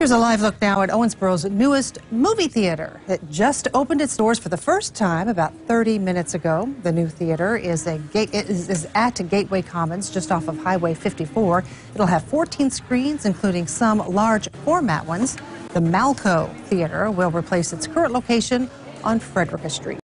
Here's a live look now at Owensboro's newest movie theater. It just opened its doors for the first time about 30 minutes ago. The new theater is, a gate, is, is at Gateway Commons, just off of Highway 54. It'll have 14 screens, including some large format ones. The Malco Theater will replace its current location on Frederica Street.